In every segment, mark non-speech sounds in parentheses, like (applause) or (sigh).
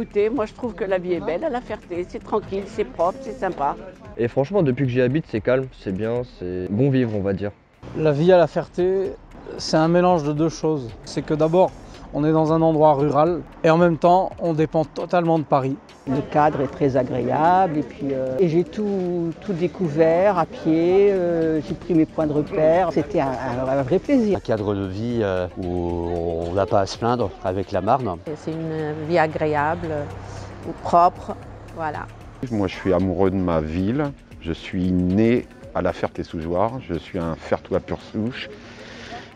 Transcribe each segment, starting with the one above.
écoutez, moi je trouve que la vie est belle à la Ferté, c'est tranquille, c'est propre, c'est sympa. Et franchement, depuis que j'y habite, c'est calme, c'est bien, c'est bon vivre, on va dire. La vie à la Ferté, c'est un mélange de deux choses. C'est que d'abord, on est dans un endroit rural et en même temps, on dépend totalement de Paris. Le cadre est très agréable et puis euh, et j'ai tout, tout découvert à pied, euh, j'ai pris mes points de repère, c'était un, un- un vrai plaisir. Un cadre de vie euh, où on n'a pas à se plaindre avec la Marne. C'est une vie agréable, propre, voilà. Moi, je suis amoureux de ma ville. Je suis né à la Ferté-sous-Jouarre. Je suis un Fertois pur souche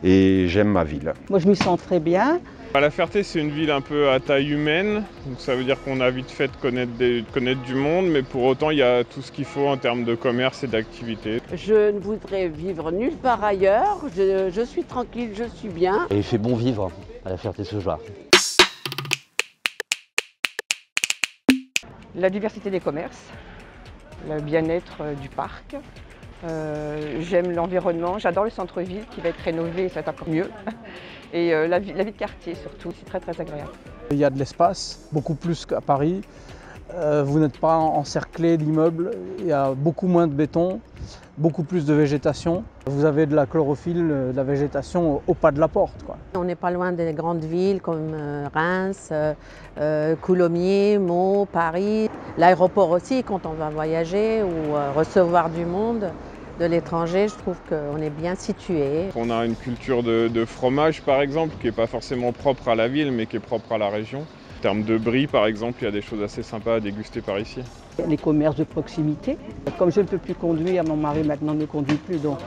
et j'aime ma ville. Moi je m'y sens très bien. À La Ferté, c'est une ville un peu à taille humaine, donc ça veut dire qu'on a vite fait de connaître, des- de connaître du monde, mais pour autant, il y a tout ce qu'il faut en termes de commerce et d'activité. Je ne voudrais vivre nulle part ailleurs, je, je suis tranquille, je suis bien. Et il fait bon vivre à la Ferté-Sous-Jouarre. La diversité des commerces, le bien-être euh, du parc. Euh, J'aime l'environnement, j'adore le centre-ville qui va être rénové, ça va être encore mieux. (laughs) Et euh, la, vie, la vie de quartier surtout, c'est très très agréable. Il y a de l'espace, beaucoup plus qu'à Paris. Euh, vous n'êtes pas encerclé d'immeubles, il y a beaucoup moins de béton, beaucoup plus de végétation. Vous avez de la chlorophylle, de la végétation au pas de la porte. quoi. On n'est pas loin des grandes villes comme Reims, euh, Coulommiers, Meaux, Paris. L'aéroport aussi, quand on va voyager ou recevoir du monde de l'étranger, je trouve qu'on est bien situé. On a une culture de, de fromage, par exemple, qui n'est pas forcément propre à la ville, mais qui est propre à la région. En termes de brie, par exemple, il y a des choses assez sympas à déguster par ici. Les commerces de proximité. Comme je ne peux plus conduire, mon mari maintenant ne conduit plus, donc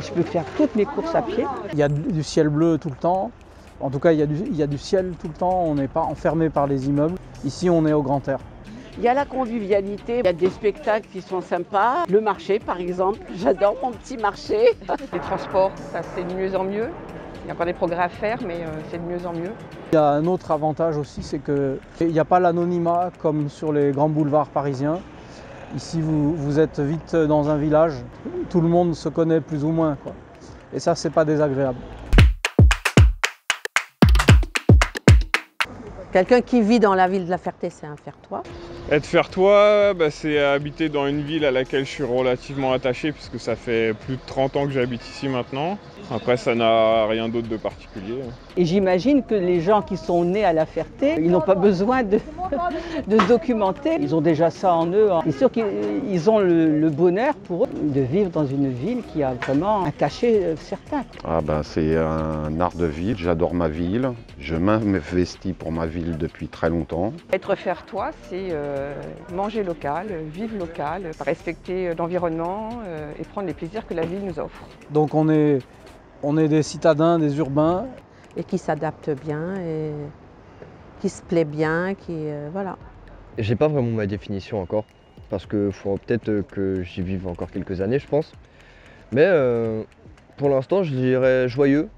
je peux faire toutes mes courses à pied. Il y a du ciel bleu tout le temps. En tout cas, il y a du, il y a du ciel tout le temps. On n'est pas enfermé par les immeubles. Ici, on est au grand air. Il y a la convivialité, il y a des spectacles qui sont sympas. Le marché par exemple, (laughs) j'adore mon petit marché. (laughs) Les transports, ça c'est de mieux en mieux. Il y a encore des progrès à faire, mais euh, c'est de mieux en mieux. Il y a un autre avantage aussi, c'est qu'il n'y a pas l'anonymat comme sur les grands boulevards parisiens. Ici, vous, vous êtes vite dans un village, tout le monde se connaît plus ou moins. quoi. Et ça, c'est pas désagréable. Quelqu'un qui vit dans la ville de la Ferté, c'est un Fertois. Être fertois, bah, c'est habiter dans une ville à laquelle je suis relativement attaché, puisque ça fait plus de 30 ans que j'habite ici maintenant. Après, ça n'a rien d'autre de particulier. Et j'imagine que les gens qui sont nés à la Ferté, ils n'ont pas besoin de, de se documenter. Ils ont déjà ça en eux. hein. C'est sûr qu'ils ont le, le bonheur pour eux de vivre dans une ville qui a vraiment un cachet euh, certain. Ah ben, c'est un art de ville. J'adore ma ville. Je m'investis pour ma ville depuis très longtemps. Être fertois, c'est euh, manger local, vivre local, respecter euh, l'environnement euh, et prendre les plaisirs que la ville nous offre. Donc on est, on est des citadins, des urbains. et qui s'adapte bien et qui se plaît bien, qui euh, voilà. J'ai pas vraiment ma définition encore, parce que faut peut-être euh, que j'y vive encore quelques années, je pense. Mais euh, pour l'instant, je dirais joyeux,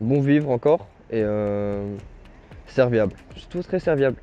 bon vivre encore et euh, serviable. Je suis tout très serviable.